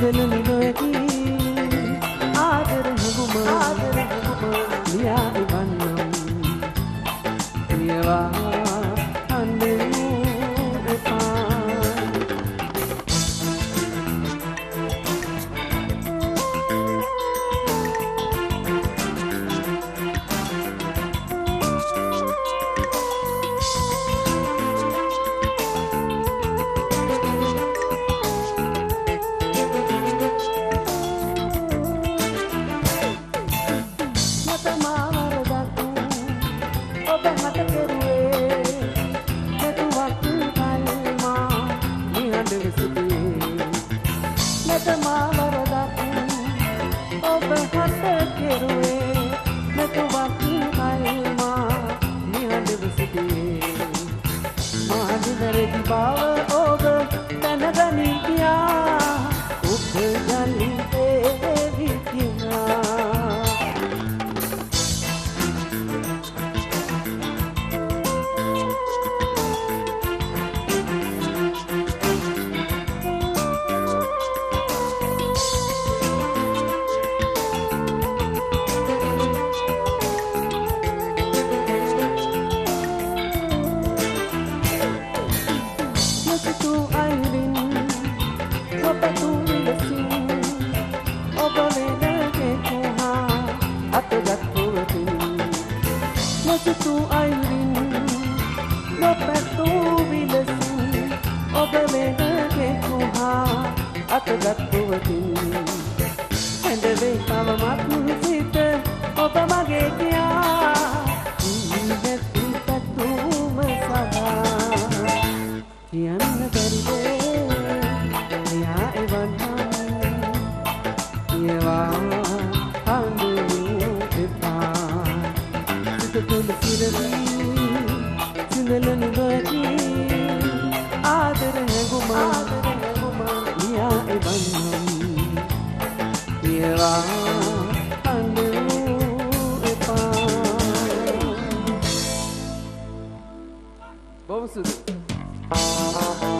मिलन मेरी आदर हुमा लिया නොසතු අයුරින් නොපැතූ විලසින් ඔබ මෙනගෙකුහා අතගත්තුවතින් Vamos subir.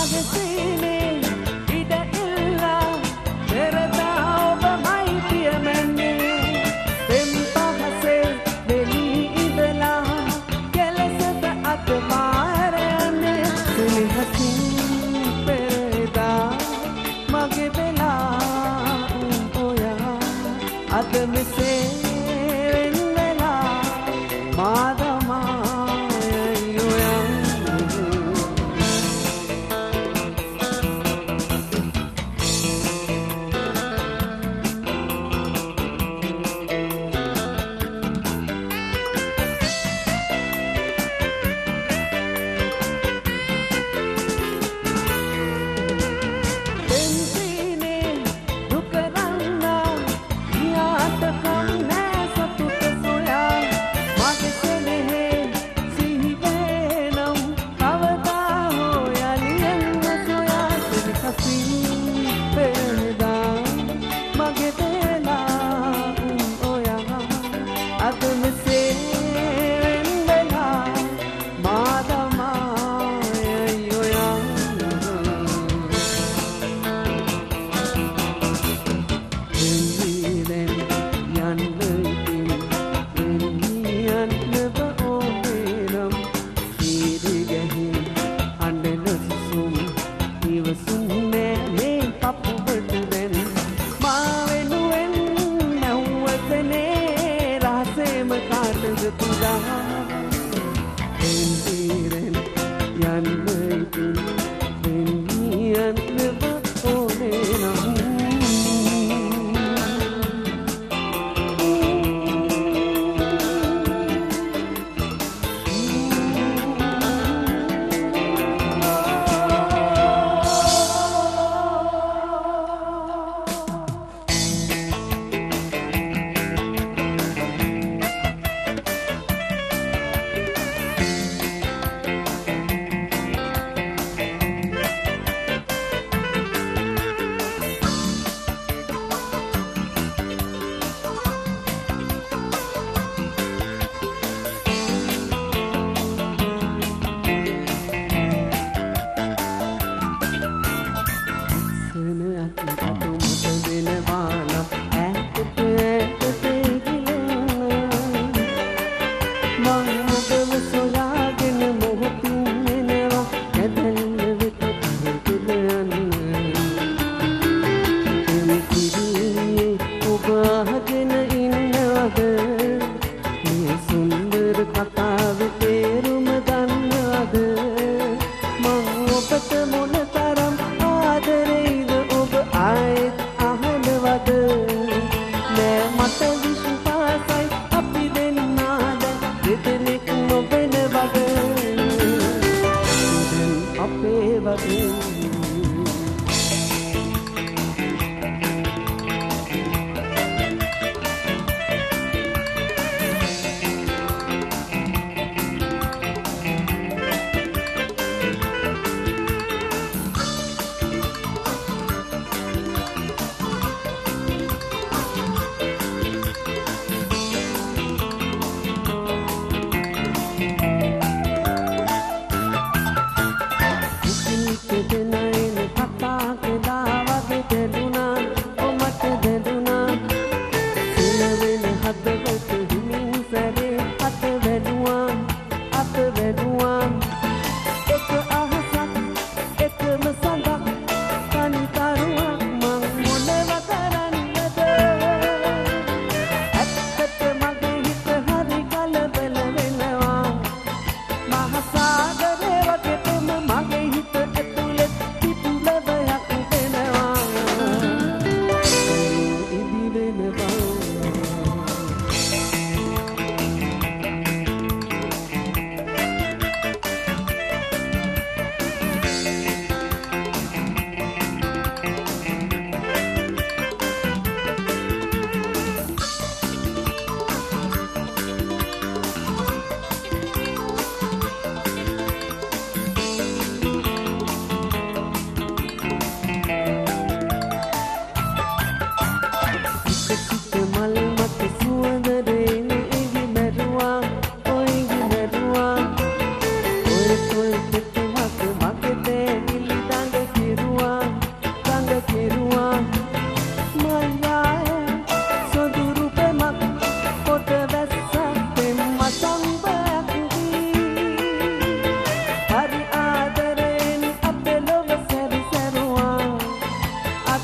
I can see.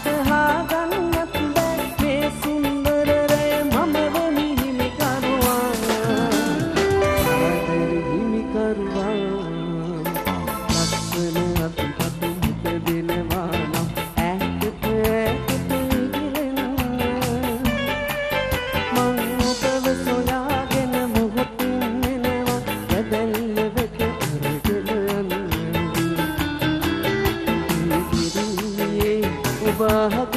the harbor. තරමට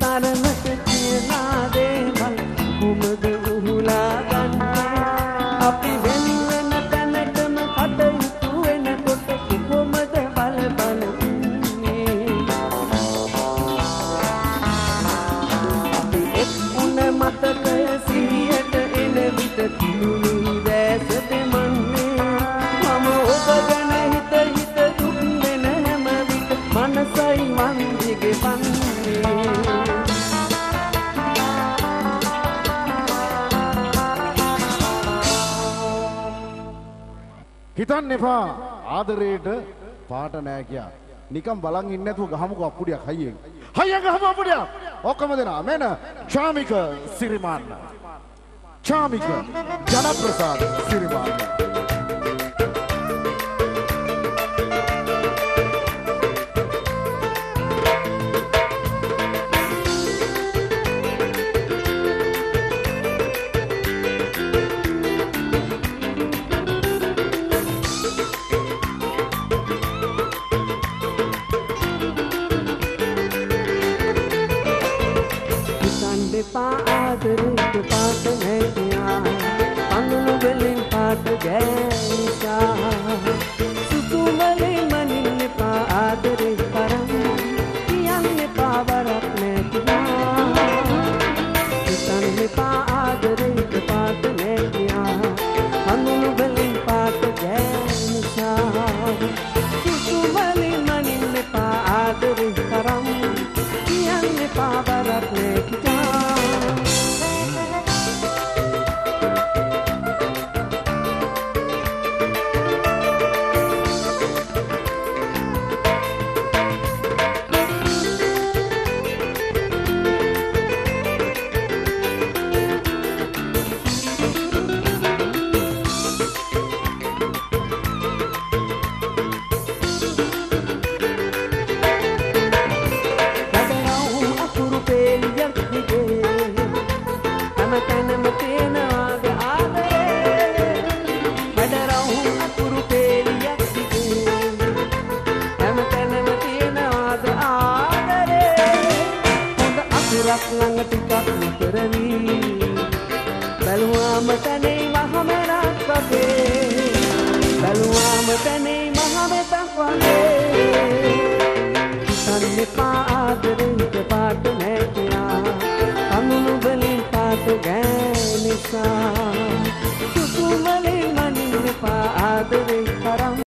තරමට කියලා දේවල් කුමද උහුලා ගන්න අපි වෙන වෙන තැනටම කටයුතු වෙනකොට කොහොමද බලබල අපි එක් වුණ මතකය සිහියට එන විට කිලුණි දැස දෙමන්නේ මම ඔබ ගැන හිත හිත දුක් වෙන හැම විට මනසයි මන් දිගේ පන්නේ හිතන්න එපා ආදරයට පාට නෑ කියා. නිකම් බලන් ඉන්නේ නැතුව ගහමුකෝ අප්පුඩියක් හයියෙන්. හයියෙන් ගහමු අප්පුඩියක්. ඔක්කොම දෙනා මෙන්න චාමික සිරිමාන්න. චාමික ජනප්‍රසාද් සිරිමාන්න. ටිකක් නිතරවී බැලුවාම තැනේ මහමැරක් වගේ. බැලුවාම තැනේ මහමෙතක් වගේ. හිතන්න එපා ආදරෙන්ට පාට නැතියා. අමුණු වලින් පාට ගෑනිසා සුසුමලින් මනින්න එපා ආදරේ තරම්.